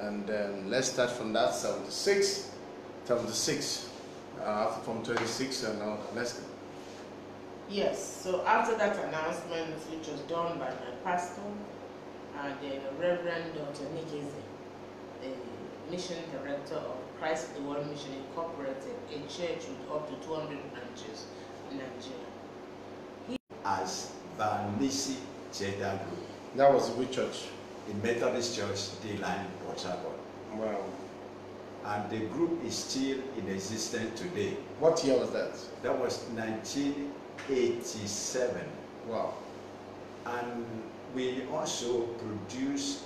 And um, let's start from that 76. 76. Uh, from 26, so now let's go. Yes, so after that announcement, which was done by my pastor and the Reverend Dr. Nikeze, the mission director of Christ the World Mission Incorporated, a church with up to 200 branches in Nigeria. He as Vanisi Jeda Group. That was which church? The Methodist Church, the line Port Harcourt. Wow. And the group is still in existence today. What year was that? That was 1987. Wow. And we also produced a manual movie